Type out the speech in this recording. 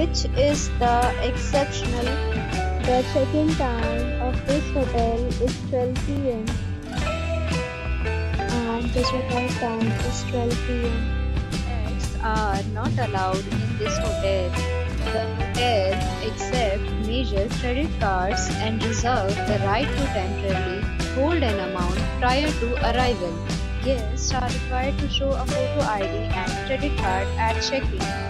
which is the exceptional. The check-in time of this hotel is 12 pm and the check-out time is 12 pm. Pets are not allowed in this hotel. The hotel accepts major credit cards and reserves the right to temporarily hold an amount prior to arrival. Guests are required to show a photo ID and credit card at check-in.